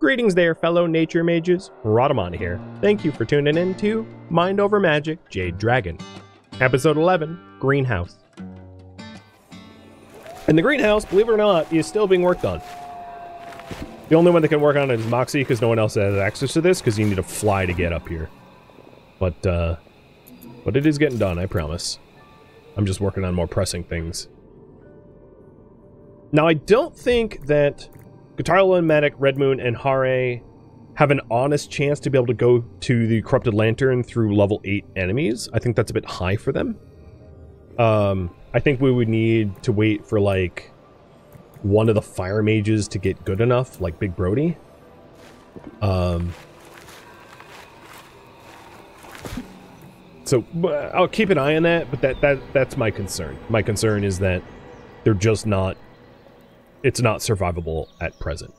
Greetings there, fellow nature mages. Rhadamant here. Thank you for tuning in to Mind Over Magic Jade Dragon. Episode 11 Greenhouse. And the greenhouse, believe it or not, is still being worked on. The only one that can work on it is Moxie because no one else has access to this because you need to fly to get up here. But, uh, but it is getting done, I promise. I'm just working on more pressing things. Now, I don't think that Guitarlo and Medic, Red Moon, and Hare have an honest chance to be able to go to the Corrupted Lantern through level 8 enemies. I think that's a bit high for them. Um, I think we would need to wait for, like, one of the Fire Mages to get good enough, like Big Brody. Um, so I'll keep an eye on that, but that, that that's my concern. My concern is that they're just not it's not survivable at present.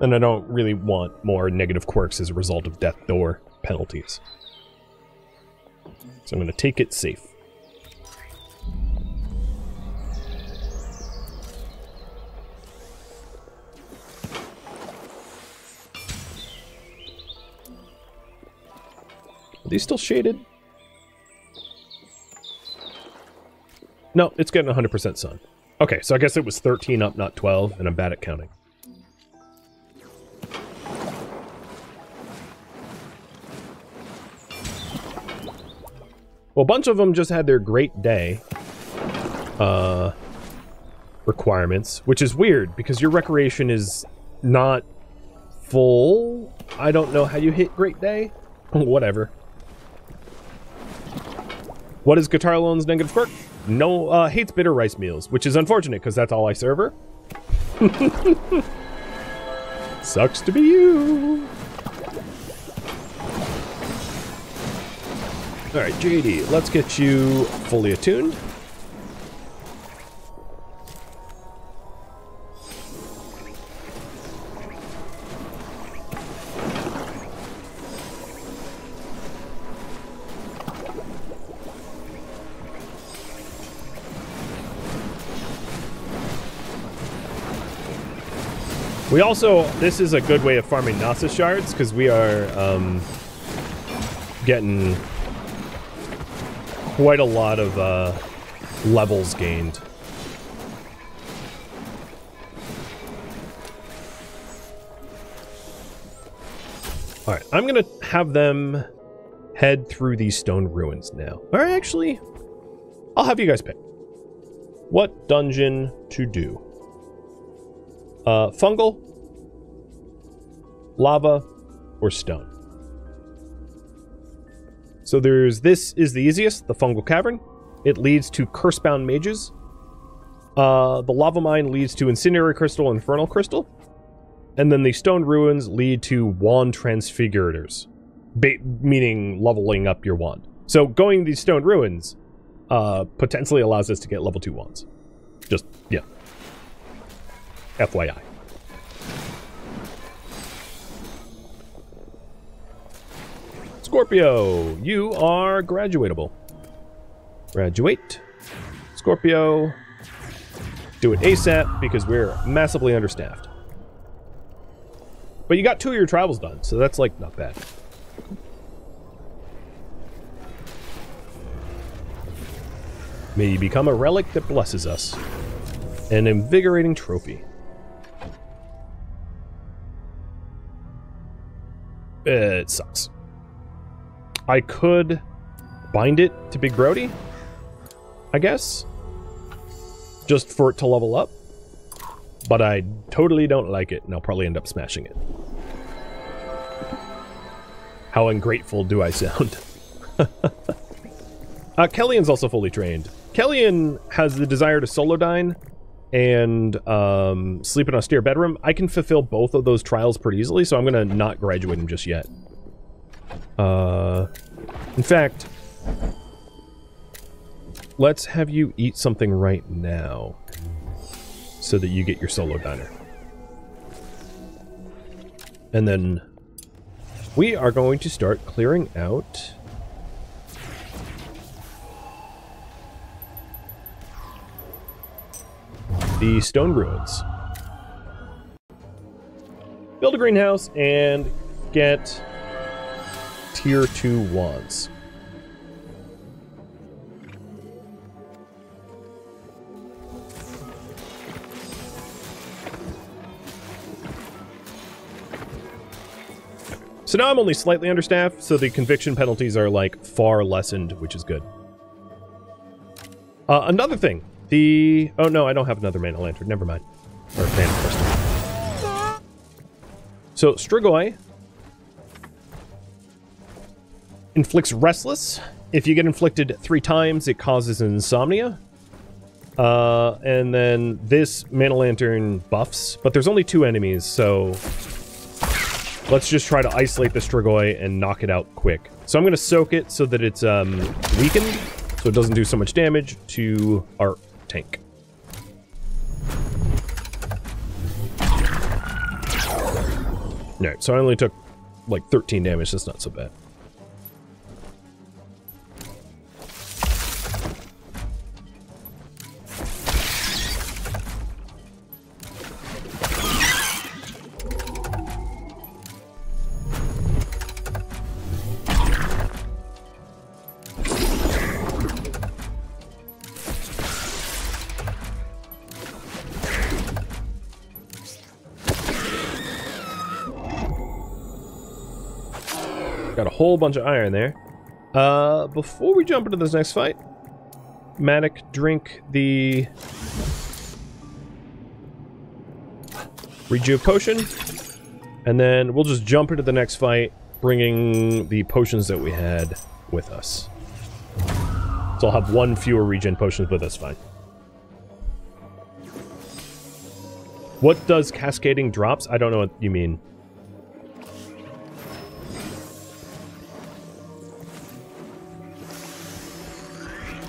And I don't really want more negative quirks as a result of death door penalties. So I'm going to take it safe. Are these still shaded? No, it's getting 100% sun. Okay, so I guess it was 13 up, not 12, and I'm bad at counting. Well, a bunch of them just had their great day uh, requirements, which is weird because your recreation is not full. I don't know how you hit great day. Whatever. What is Guitar Loan's negative quirk? No, uh, hates bitter rice meals, which is unfortunate because that's all I serve her. Sucks to be you. Alright, JD, let's get you fully attuned. We also, this is a good way of farming Gnosis shards because we are um, getting quite a lot of uh, levels gained. Alright, I'm gonna have them head through these stone ruins now. Or actually, I'll have you guys pick. What dungeon to do? Uh, fungal, lava, or stone. So there's this is the easiest, the fungal cavern. It leads to cursebound mages. Uh, the lava mine leads to incendiary crystal, infernal crystal, and then the stone ruins lead to wand transfigurators, meaning leveling up your wand. So going these stone ruins uh, potentially allows us to get level two wands. Just yeah, FYI. Scorpio, you are graduatable. Graduate. Scorpio, do it ASAP because we're massively understaffed. But you got two of your travels done, so that's like not bad. May you become a relic that blesses us. An invigorating trophy. It sucks. I could bind it to Big Brody, I guess, just for it to level up. But I totally don't like it, and I'll probably end up smashing it. How ungrateful do I sound? uh, Kellyan's also fully trained. Kellyan has the desire to solo dine and um, sleep in austere bedroom. I can fulfill both of those trials pretty easily, so I'm going to not graduate him just yet. Uh, in fact, let's have you eat something right now so that you get your solo diner. And then we are going to start clearing out the stone ruins. build a greenhouse, and get tier 2 wands. So now I'm only slightly understaffed, so the conviction penalties are like far lessened, which is good. Uh, another thing, the oh no, I don't have another mana lantern. Never mind, or mana crystal. So Strigoi inflicts restless. If you get inflicted three times, it causes insomnia. Uh, and then this mana lantern buffs, but there's only two enemies, so Let's just try to isolate the Strigoi and knock it out quick. So I'm going to soak it so that it's um, weakened, so it doesn't do so much damage to our tank. Alright, so I only took like 13 damage, that's not so bad. Whole bunch of iron there. Uh, before we jump into this next fight, Matic, drink the Rejuve potion, and then we'll just jump into the next fight, bringing the potions that we had with us. So I'll have one fewer regen potions, but that's fine. What does cascading drops? I don't know what you mean.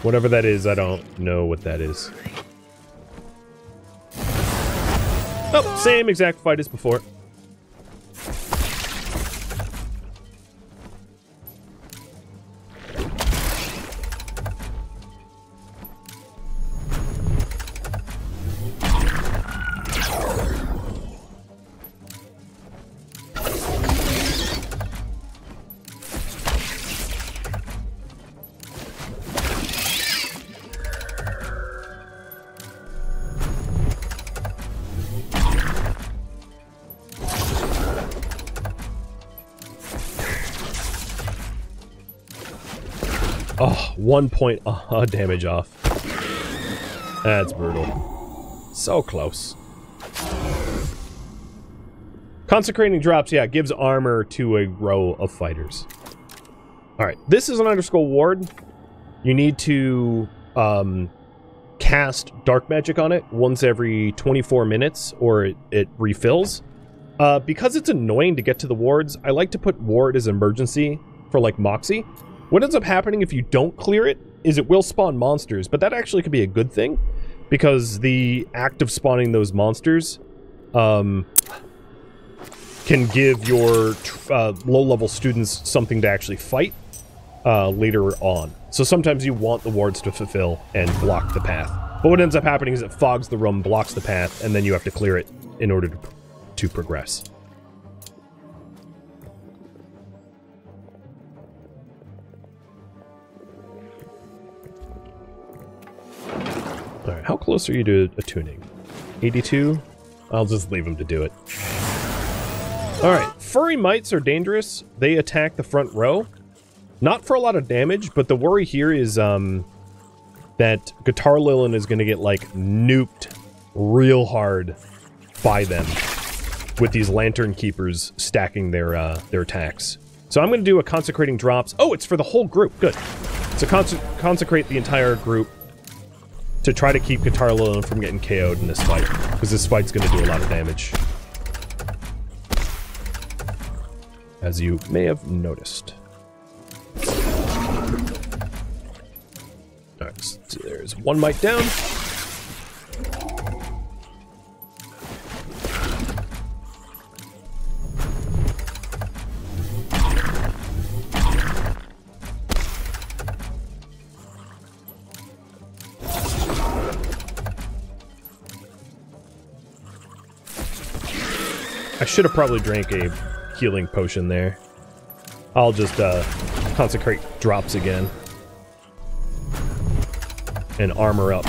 Whatever that is, I don't know what that is. Oh, same exact fight as before. One point uh, damage off. That's brutal. So close. Consecrating drops, yeah, gives armor to a row of fighters. Alright, this is an underscore Ward. You need to um, cast Dark Magic on it once every 24 minutes, or it, it refills. Uh, because it's annoying to get to the wards, I like to put Ward as emergency for, like, Moxie. What ends up happening if you don't clear it is it will spawn monsters, but that actually could be a good thing because the act of spawning those monsters um, can give your uh, low-level students something to actually fight uh, later on. So sometimes you want the wards to fulfill and block the path. But what ends up happening is it fogs the room, blocks the path, and then you have to clear it in order to, to progress. Alright, how close are you to attuning? 82? I'll just leave him to do it. Alright, furry mites are dangerous. They attack the front row. Not for a lot of damage, but the worry here is um, that Guitar Lilin is going to get, like, nuked real hard by them with these Lantern Keepers stacking their, uh, their attacks. So I'm going to do a Consecrating Drops. Oh, it's for the whole group. Good. So cons consecrate the entire group to try to keep Guitar Lilin from getting KO'd in this fight, because this fight's going to do a lot of damage. As you may have noticed. So there's one mic down. Should have probably drank a healing potion there. I'll just uh, consecrate drops again. And armor up.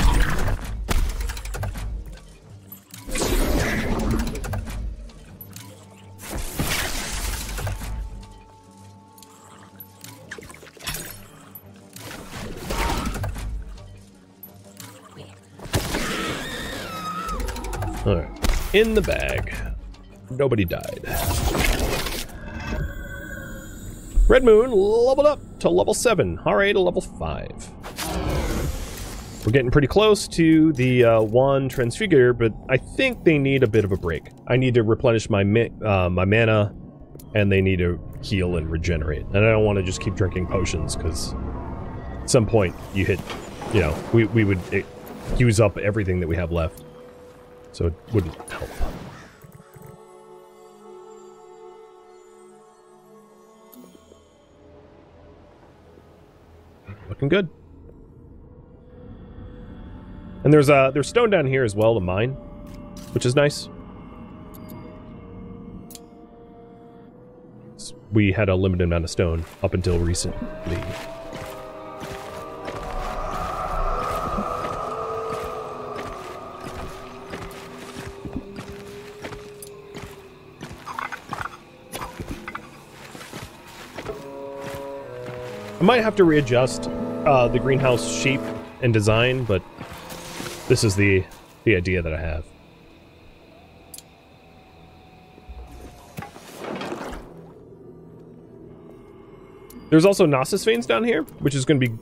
Alright. In the bag. Nobody died. Red Moon leveled up to level 7. Hare to level 5. We're getting pretty close to the uh, one transfigure, but I think they need a bit of a break. I need to replenish my uh, my mana, and they need to heal and regenerate. And I don't want to just keep drinking potions, because at some point you hit, you know, we, we would eh, use up everything that we have left. So it wouldn't help. Looking good. And there's uh there's stone down here as well to mine, which is nice. We had a limited amount of stone up until recently. I might have to readjust uh, the greenhouse shape and design, but this is the the idea that I have. There's also Gnosis veins down here, which is going to be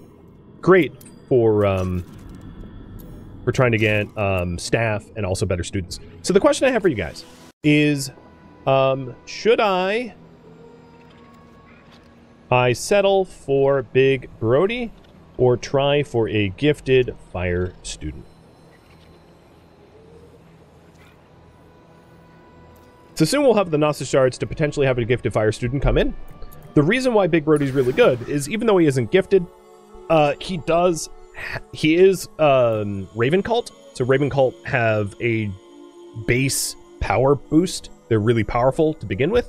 great for um, for trying to get um, staff and also better students. So the question I have for you guys is, um, should I I settle for Big Brody or try for a gifted fire student. So soon we'll have the Gnosis shards to potentially have a gifted fire student come in. The reason why Big Brody's really good is even though he isn't gifted, uh, he does, he is um, Raven Cult. So Raven Cult have a base power boost. They're really powerful to begin with.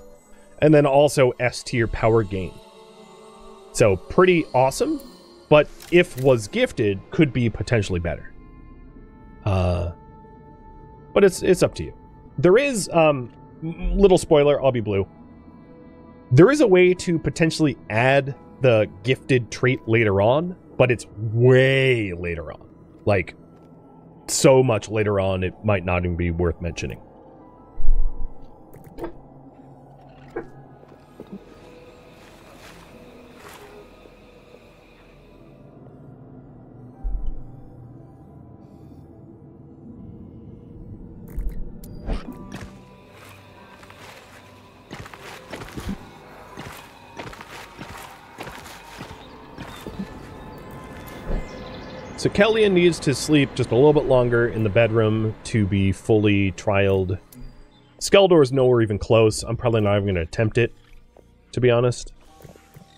And then also S tier power gain. So pretty awesome, but if was gifted, could be potentially better. Uh, but it's it's up to you. There is um, little spoiler. I'll be blue. There is a way to potentially add the gifted trait later on, but it's way later on. Like so much later on, it might not even be worth mentioning. So Kellyan needs to sleep just a little bit longer in the bedroom to be fully trialed. Skeletor is nowhere even close. I'm probably not even going to attempt it, to be honest.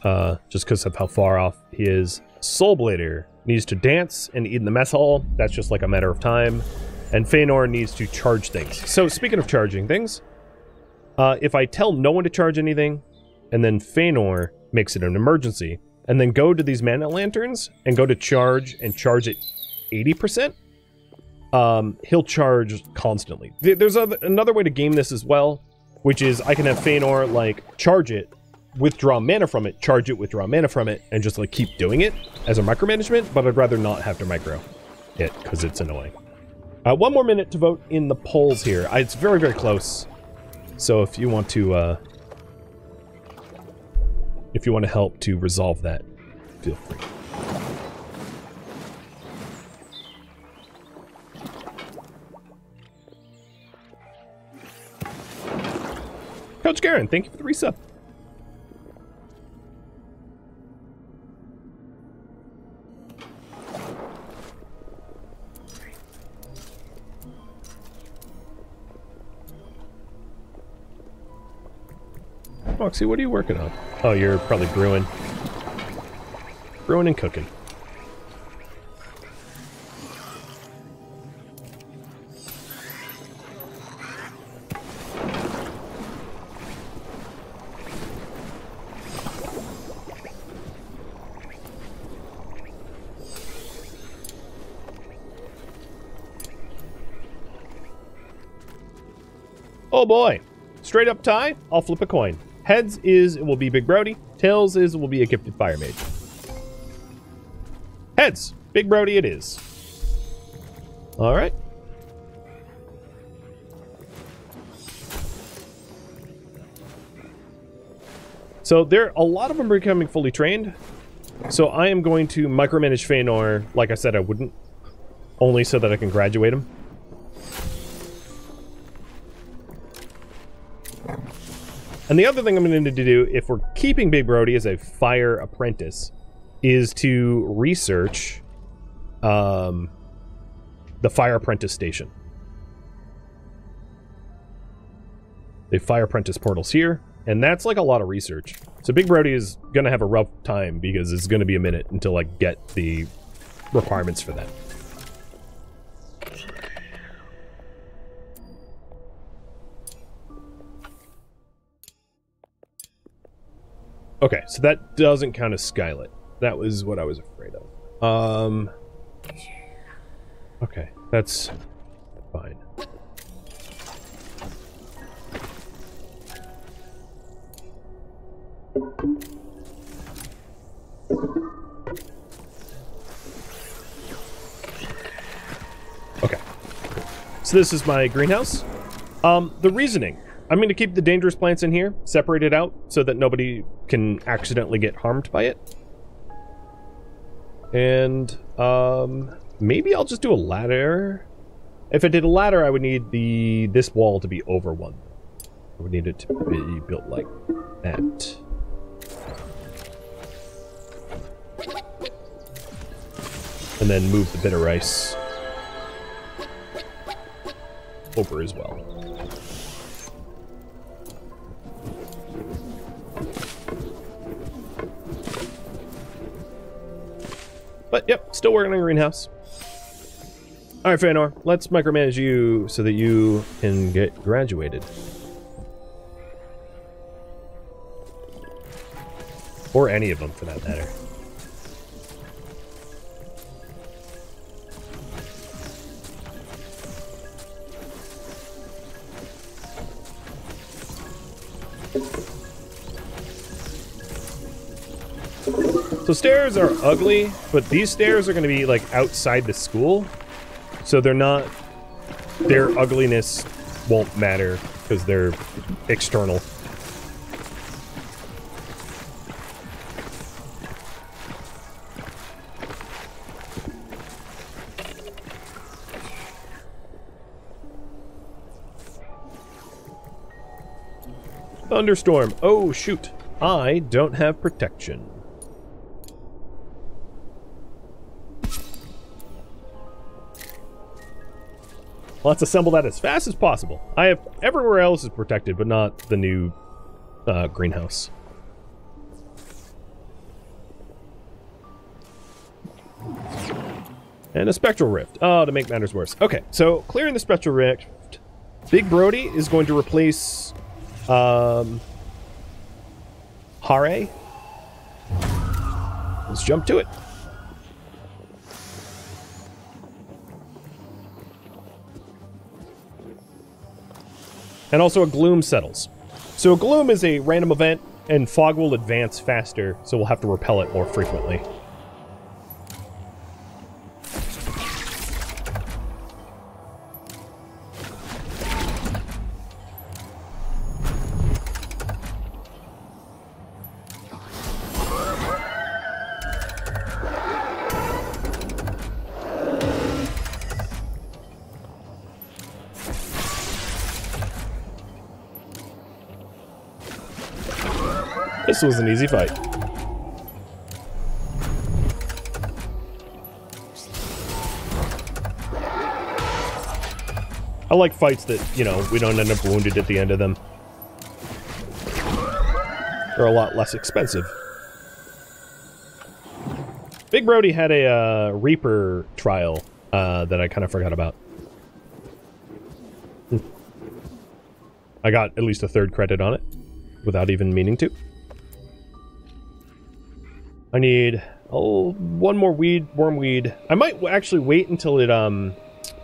Uh, just because of how far off he is. Soulblader needs to dance and eat in the mess hall. That's just like a matter of time. And Feanor needs to charge things. So speaking of charging things, uh, if I tell no one to charge anything, and then Feanor makes it an emergency, and then go to these mana lanterns and go to charge and charge it 80%, um, he'll charge constantly. There's a, another way to game this as well, which is I can have Feanor, like, charge it, withdraw mana from it, charge it, withdraw mana from it, and just, like, keep doing it as a micromanagement, but I'd rather not have to micro it, because it's annoying. Uh, one more minute to vote in the polls here. I, it's very, very close. So if you want to, uh, if you want to help to resolve that, feel free. Coach Garen, thank you for the resub. Moxie, what are you working on? Oh, you're probably brewing. Brewing and cooking. Oh boy. Straight up tie, I'll flip a coin. Heads is it will be Big Brody. Tails is it will be a gifted fire mage. Heads. Big Brody it is. Alright. So there, a lot of them are becoming fully trained. So I am going to micromanage Feanor, like I said I wouldn't, only so that I can graduate him. And the other thing I'm going to need to do, if we're keeping Big Brody as a fire apprentice, is to research um, the fire apprentice station. The fire apprentice portals here, and that's like a lot of research. So Big Brody is going to have a rough time because it's going to be a minute until I get the requirements for that. Okay, so that doesn't count as Skylit. That was what I was afraid of. Um. Okay, that's fine. Okay. So this is my greenhouse. Um, the reasoning. I'm going to keep the dangerous plants in here, separated out, so that nobody can accidentally get harmed by it. And, um, maybe I'll just do a ladder. If I did a ladder, I would need the this wall to be over one. I would need it to be built like that. And then move the bitter ice over as well. But yep, still working on greenhouse. Alright, Feanor, let's micromanage you so that you can get graduated. Or any of them, for that matter. So stairs are ugly, but these stairs are going to be like outside the school. So they're not, their ugliness won't matter because they're external. Thunderstorm. Oh, shoot. I don't have protection. Let's assemble that as fast as possible. I have everywhere else is protected, but not the new uh, greenhouse. And a spectral rift. Oh, to make matters worse. Okay, so clearing the spectral rift, Big Brody is going to replace um, Hare. Let's jump to it. And also a gloom settles. So a gloom is a random event, and fog will advance faster, so we'll have to repel it more frequently. This was an easy fight. I like fights that, you know, we don't end up wounded at the end of them. They're a lot less expensive. Big Brody had a uh, Reaper trial uh, that I kind of forgot about. Hmm. I got at least a third credit on it without even meaning to. I need oh one more weed, wormweed. I might actually wait until it um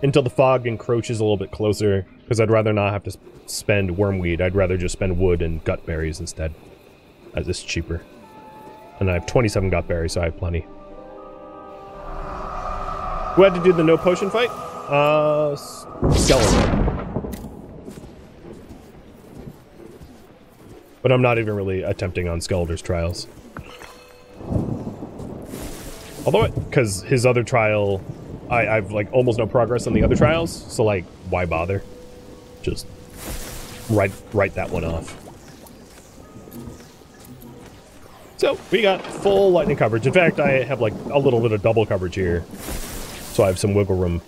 until the fog encroaches a little bit closer, because I'd rather not have to spend wormweed. I'd rather just spend wood and gut berries instead, as it's cheaper. And I have 27 gut berries, so I have plenty. Who had to do the no potion fight? Uh, Skeletor. But I'm not even really attempting on Skeletor's trials. Although, because his other trial, I, I've like almost no progress on the other trials, so like, why bother? Just write write that one off. So we got full lightning coverage. In fact, I have like a little bit of double coverage here, so I have some wiggle room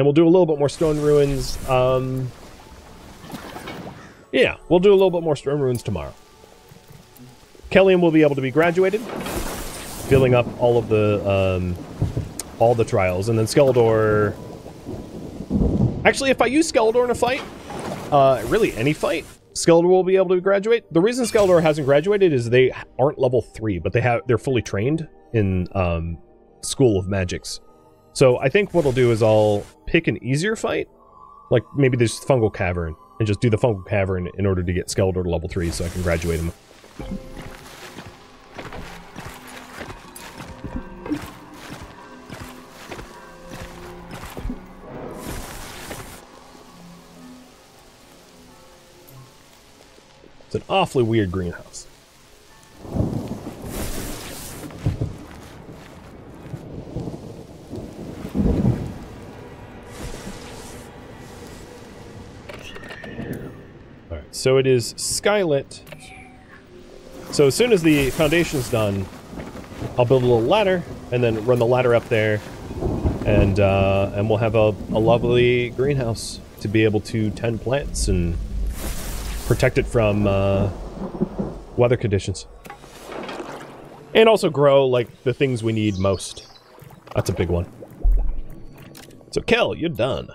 And we'll do a little bit more stone ruins. Um, yeah, we'll do a little bit more stone ruins tomorrow. Kellyan will be able to be graduated, filling up all of the um, all the trials, and then Skeletor. Actually, if I use Skeletor in a fight, uh, really any fight, Skeletor will be able to graduate. The reason Skeletor hasn't graduated is they aren't level three, but they have they're fully trained in um, School of Magics. So I think what I'll do is I'll pick an easier fight, like maybe this Fungal Cavern, and just do the Fungal Cavern in order to get Skeletor to level 3 so I can graduate him. It's an awfully weird greenhouse. So it is skylit. So as soon as the foundation's done, I'll build a little ladder and then run the ladder up there, and uh, and we'll have a, a lovely greenhouse to be able to tend plants and protect it from uh, weather conditions. And also grow, like, the things we need most. That's a big one. So, Kel, you're done.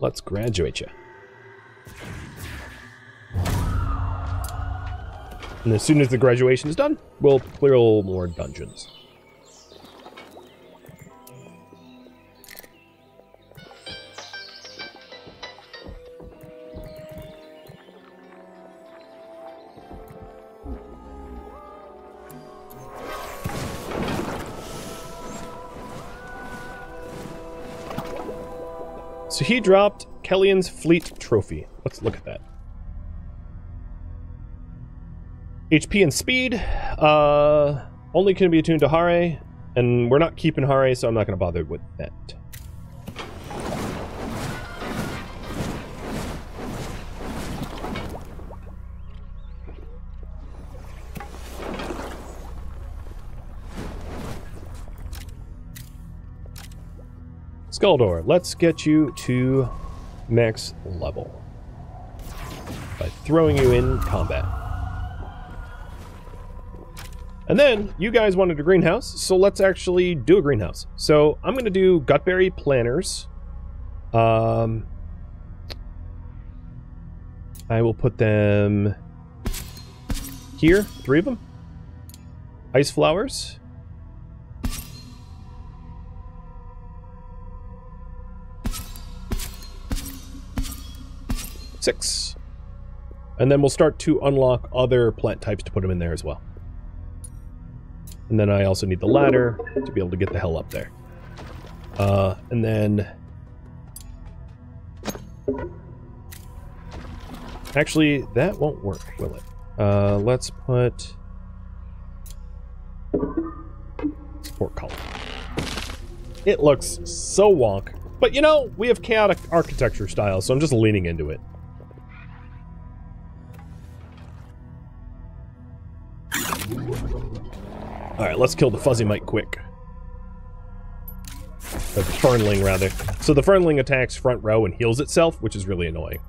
Let's graduate you. And as soon as the graduation is done, we'll clear a little more dungeons. So he dropped Kellyan's Fleet Trophy. Let's look at that. HP and speed, uh, only can be attuned to Hare, and we're not keeping Hare, so I'm not going to bother with that. Skeletor, let's get you to max level by throwing you in combat. And then you guys wanted a greenhouse, so let's actually do a greenhouse. So I'm going to do gutberry planters. Um, I will put them here, three of them. Ice flowers. Six. And then we'll start to unlock other plant types to put them in there as well. And then I also need the ladder to be able to get the hell up there. Uh, and then... Actually, that won't work, will it? Uh, let's put... Support column. It looks so wonk. But you know, we have chaotic architecture style, so I'm just leaning into it. Alright, let's kill the Fuzzy Mike quick. Or the Fernling, rather. So the Fernling attacks front row and heals itself, which is really annoying.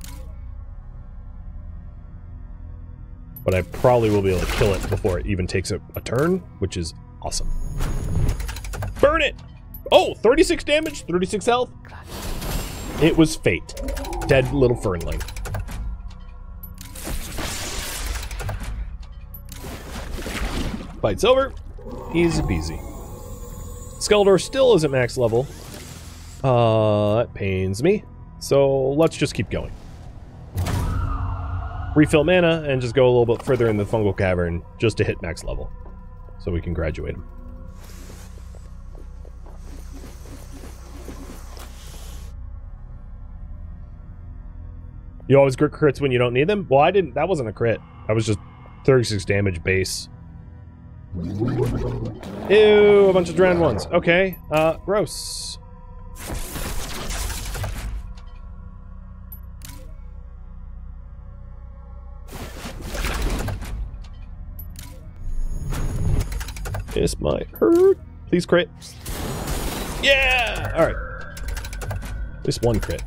But I probably will be able to kill it before it even takes a, a turn, which is awesome. Burn it! Oh, 36 damage, 36 health. It was fate. Dead little Fernling. Fight's over. Easy peasy. Skeletor still isn't max level. Uh, that pains me. So let's just keep going. Refill mana and just go a little bit further in the fungal cavern just to hit max level. So we can graduate him. You always crit crits when you don't need them? Well, I didn't. That wasn't a crit. That was just 36 damage base. Ew, a bunch of drowned ones. Okay, uh, gross. This might hurt. Please crit. Yeah! Alright. This one crit.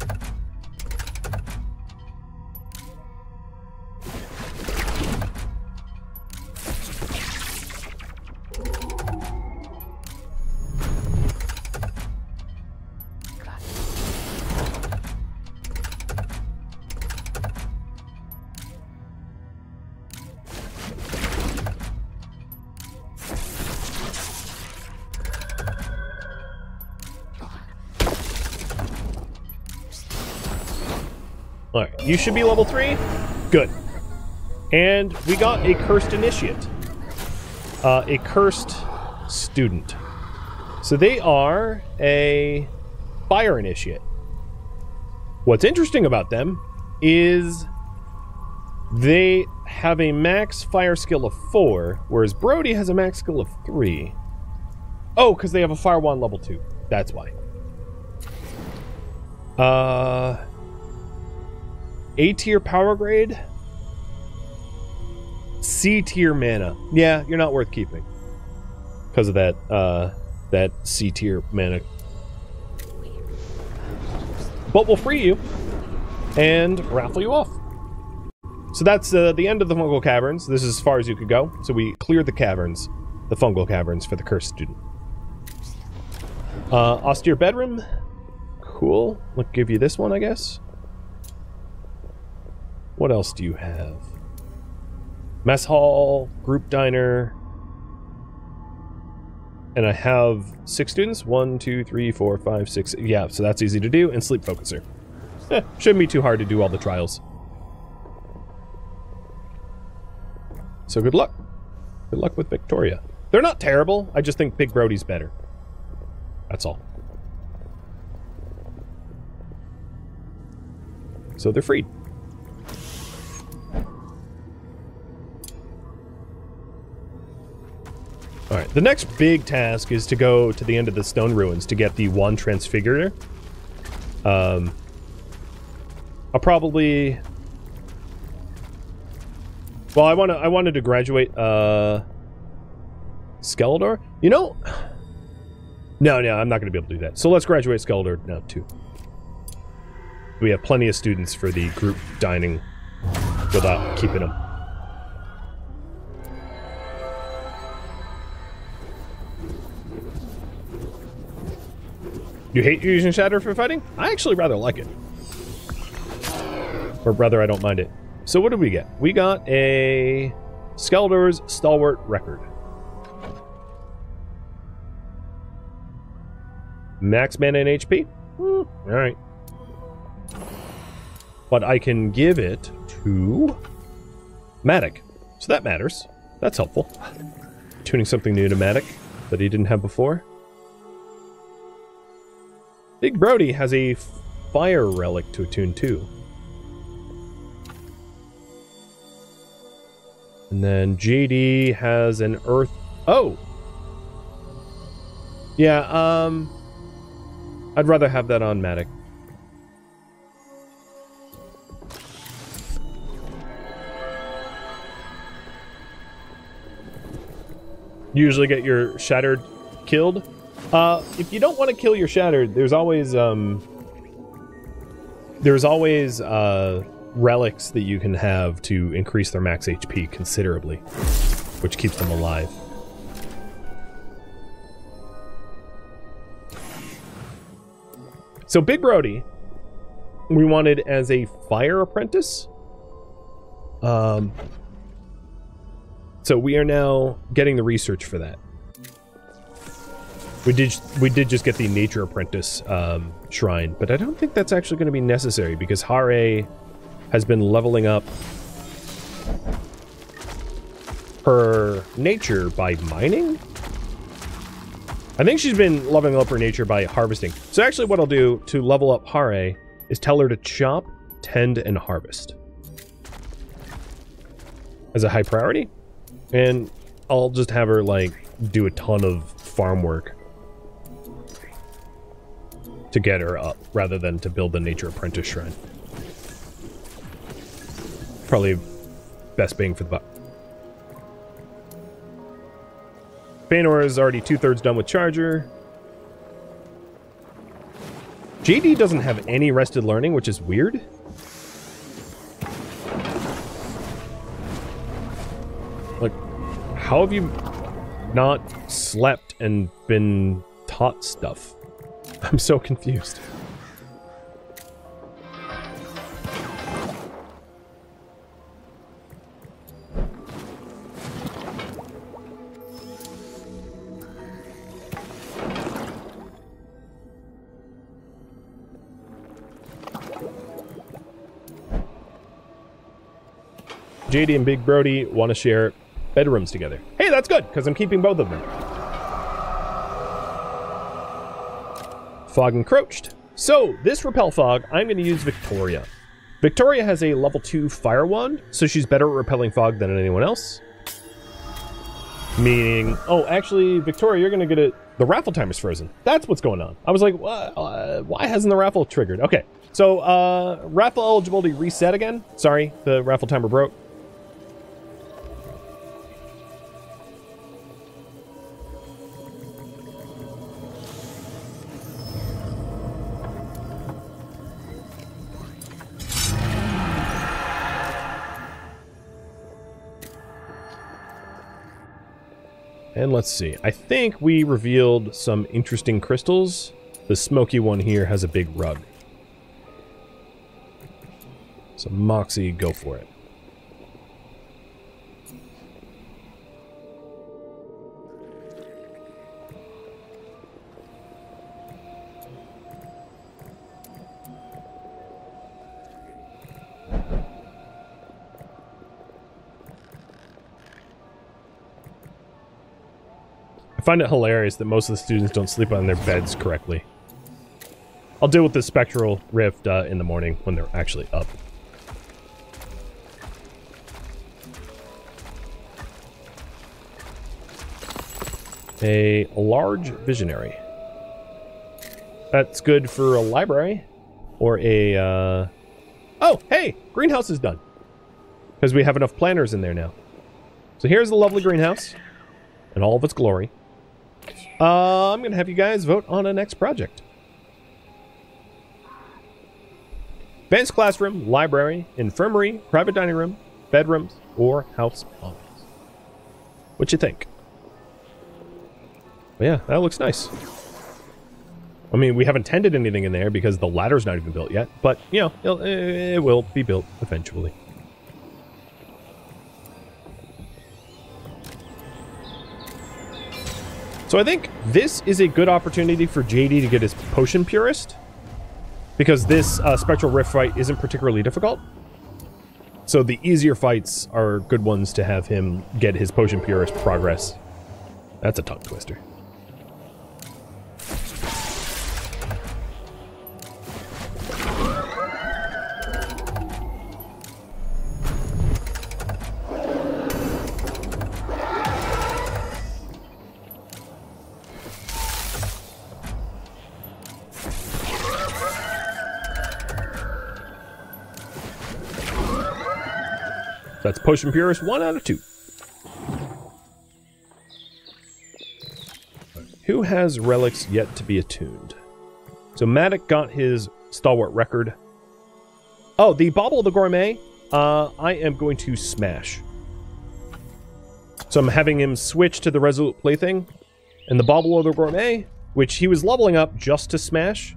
Alright, you should be level 3. Good. And we got a cursed initiate. Uh, a cursed student. So they are a fire initiate. What's interesting about them is they have a max fire skill of 4, whereas Brody has a max skill of 3. Oh, because they have a fire wand level 2. That's why. Uh, a tier power grade. C tier mana. Yeah, you're not worth keeping. Because of that, uh, that C tier mana. But we'll free you and raffle you off. So that's uh, the end of the fungal caverns. This is as far as you could go. So we cleared the caverns, the fungal caverns for the cursed student. Uh, austere bedroom. Cool. Let's give you this one, I guess. What else do you have? Mess hall, group diner. And I have six students. One, two, three, four, five, six. Yeah, so that's easy to do. And sleep focuser. Eh, shouldn't be too hard to do all the trials. So good luck. Good luck with Victoria. They're not terrible. I just think Big Brody's better. That's all. So they're freed. The next big task is to go to the end of the stone ruins to get the wand transfigurator. Um, I'll probably... Well, I want to. I wanted to graduate, uh... Skeletor? You know... No, no, I'm not going to be able to do that. So let's graduate Skeletor now, too. We have plenty of students for the group dining without keeping them. You hate using Shatter for fighting? I actually rather like it. Or rather, I don't mind it. So what did we get? We got a Skeletor's Stalwart Record. Max mana and HP? Mm, Alright. But I can give it to Matic. So that matters. That's helpful. Tuning something new to Matic that he didn't have before. Big Brody has a fire relic to attune to. And then JD has an earth... Oh! Yeah, um... I'd rather have that on Matic. Usually get your shattered killed. Uh, if you don't want to kill your shattered, there's always um, there's always uh, relics that you can have to increase their max HP considerably, which keeps them alive. So Big Brody, we wanted as a fire apprentice. Um, So we are now getting the research for that. We did we did just get the Nature Apprentice um, shrine, but I don't think that's actually going to be necessary because Hare has been leveling up her nature by mining. I think she's been leveling up her nature by harvesting. So actually what I'll do to level up Hare is tell her to chop, tend, and harvest as a high priority. And I'll just have her like do a ton of farm work to get her up rather than to build the nature apprentice shrine. Probably best bang for the buck. Feanor is already two-thirds done with Charger. JD doesn't have any rested learning, which is weird. Like, how have you not slept and been taught stuff? I'm so confused. JD and Big Brody want to share bedrooms together. Hey, that's good, because I'm keeping both of them. Fog encroached. So, this repel fog, I'm going to use Victoria. Victoria has a level 2 fire wand, so she's better at repelling fog than anyone else. Meaning, oh, actually, Victoria, you're going to get it. The raffle timer's frozen. That's what's going on. I was like, uh, why hasn't the raffle triggered? Okay, so uh, raffle eligibility reset again. Sorry, the raffle timer broke. And let's see. I think we revealed some interesting crystals. The smoky one here has a big rug. So Moxie, go for it. Find it hilarious that most of the students don't sleep on their beds correctly. I'll deal with the spectral rift uh, in the morning when they're actually up. A large visionary. That's good for a library or a, uh... Oh, hey! Greenhouse is done. Because we have enough planters in there now. So here's the lovely greenhouse in all of its glory. Uh, I'm going to have you guys vote on a next project. Advanced classroom, library, infirmary, private dining room, bedrooms, or house commons. What you think? yeah, that looks nice. I mean, we haven't tended anything in there because the ladder's not even built yet, but, you know, it will be built eventually. So I think this is a good opportunity for JD to get his Potion Purist. Because this uh, Spectral Rift fight isn't particularly difficult. So the easier fights are good ones to have him get his Potion Purist progress. That's a tongue twister. That's Potion Purist, 1 out of 2. Who has relics yet to be attuned? So Matic got his stalwart record. Oh, the Bobble of the Gourmet, uh, I am going to smash. So I'm having him switch to the Resolute Plaything. And the Bobble of the Gourmet, which he was leveling up just to smash,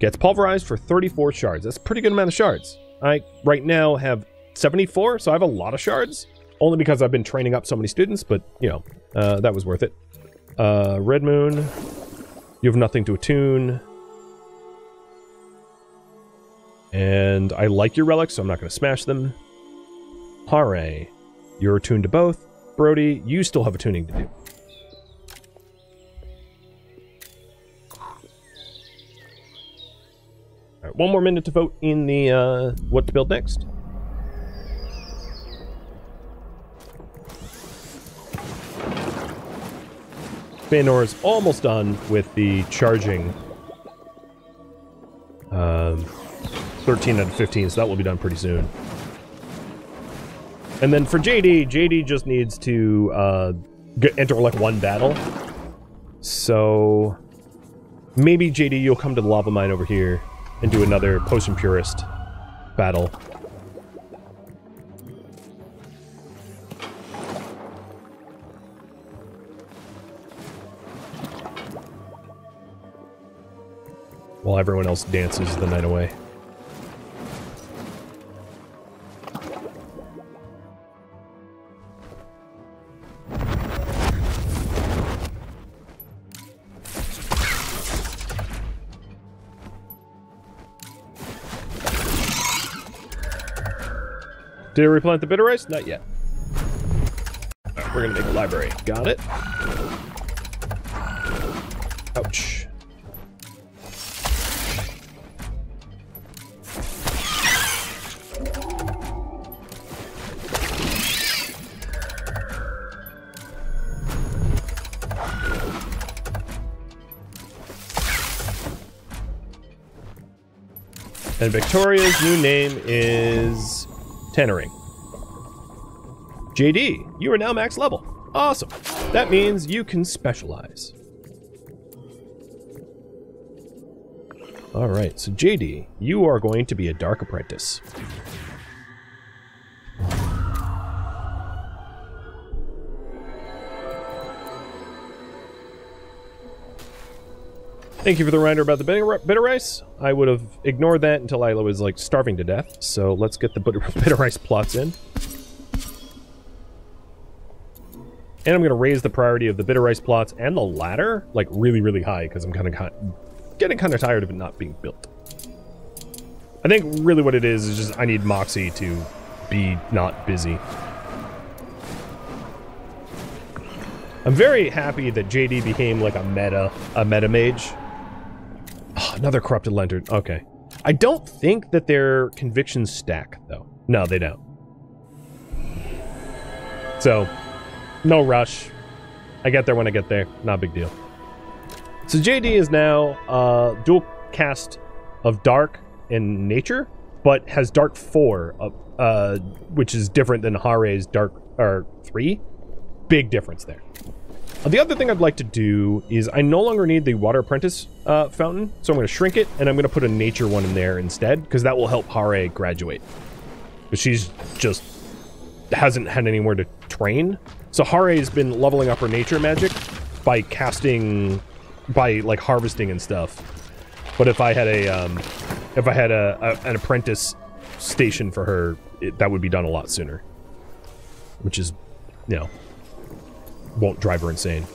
gets pulverized for 34 shards. That's a pretty good amount of shards. I, right now, have 74, so I have a lot of shards. Only because I've been training up so many students, but, you know, uh, that was worth it. Uh, Red Moon, you have nothing to attune. And I like your relics, so I'm not going to smash them. Hare, you're attuned to both. Brody, you still have a tuning to do. One more minute to vote in the, uh, what to build next. Feanor is almost done with the charging. Um, 13 out of 15, so that will be done pretty soon. And then for JD, JD just needs to uh, enter like one battle. So maybe JD, you'll come to the lava mine over here and do another potion purist battle. While everyone else dances the night away. Did I replant the bitter rice? Not yet. Right, we're gonna make a library. Got it. Ouch. And Victoria's new name is Tannering. JD, you are now max level. Awesome. That means you can specialize. Alright, so JD, you are going to be a Dark Apprentice. Thank you for the reminder about the bitter, rice. I would have ignored that until I was, like, starving to death. So let's get the bitter, bitter rice plots in. And I'm going to raise the priority of the bitter rice plots and the ladder, like, really, really high, because I'm kind of getting kind of tired of it not being built. I think really what it is is just I need Moxie to be not busy. I'm very happy that JD became like a meta, a meta mage. Oh, another corrupted lantern. Okay. I don't think that their convictions stack, though. No, they don't. So, no rush. I get there when I get there. Not a big deal. So JD is now uh, dual cast of Dark and Nature, but has Dark 4, uh, uh, which is different than Hare's Dark or 3. Big difference there. The other thing I'd like to do is I no longer need the Water Apprentice uh, fountain, so I'm going to shrink it, and I'm going to put a nature one in there instead, because that will help Hare graduate. Because she's just hasn't had anywhere to train. So Hare's been leveling up her nature magic by casting, by like harvesting and stuff. But if I had a, um, if I had a, a an apprentice station for her, it, that would be done a lot sooner. Which is, you know, won't drive her insane.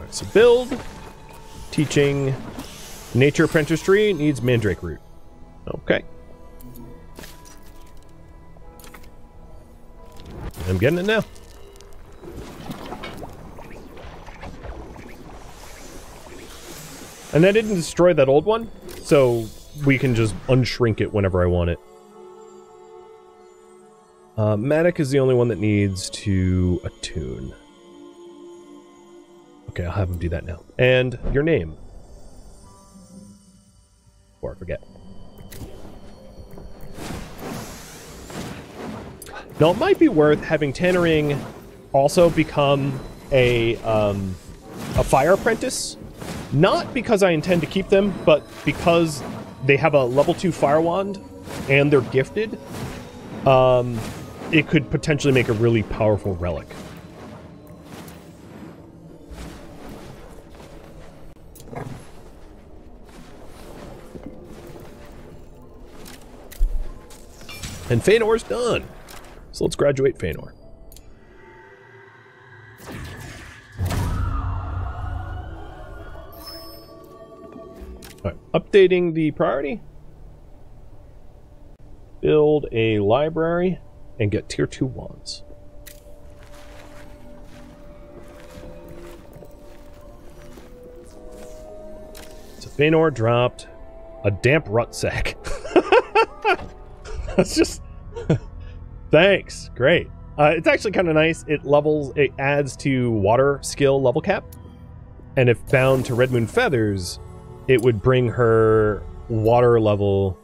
Right, so build, teaching, nature apprentice tree needs mandrake root. Okay. I'm getting it now. And I didn't destroy that old one, so we can just unshrink it whenever I want it. Uh, Matic is the only one that needs to attune. Okay, I'll have him do that now. And your name. Before I forget. Now, it might be worth having Tannering also become a, um, a fire apprentice not because I intend to keep them, but because they have a level 2 Fire Wand and they're gifted. Um, it could potentially make a really powerful relic. And Feanor's done. So let's graduate Feanor. Updating the priority. Build a library and get tier 2 wands. So Feanor dropped a damp rucksack. That's just... Thanks. Great. Uh, it's actually kind of nice. It levels, it adds to water skill level cap. And if bound to Red Moon Feathers, it would bring her water level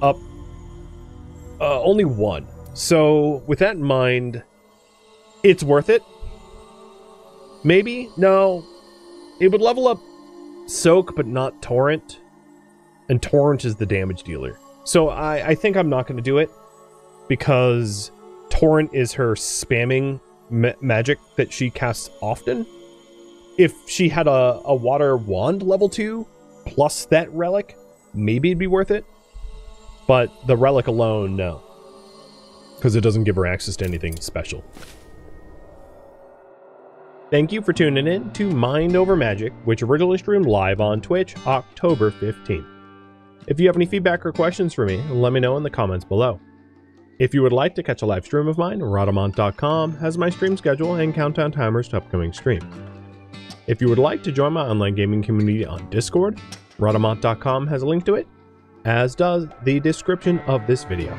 up uh, only one. So with that in mind, it's worth it. Maybe? No. It would level up Soak, but not Torrent. And Torrent is the damage dealer. So I, I think I'm not going to do it because Torrent is her spamming ma magic that she casts often if she had a, a water wand level 2 plus that relic, maybe it'd be worth it. But the relic alone, no. Because it doesn't give her access to anything special. Thank you for tuning in to Mind Over Magic, which originally streamed live on Twitch October 15th. If you have any feedback or questions for me, let me know in the comments below. If you would like to catch a live stream of mine, Rhadamant.com has my stream schedule and countdown timers to upcoming streams. If you would like to join my online gaming community on Discord, Rhadamant.com has a link to it, as does the description of this video.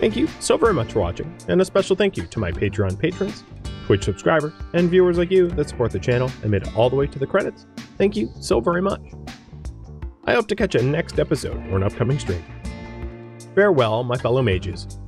Thank you so very much for watching, and a special thank you to my Patreon patrons, Twitch subscribers, and viewers like you that support the channel and made it all the way to the credits. Thank you so very much. I hope to catch you next episode or an upcoming stream. Farewell, my fellow mages,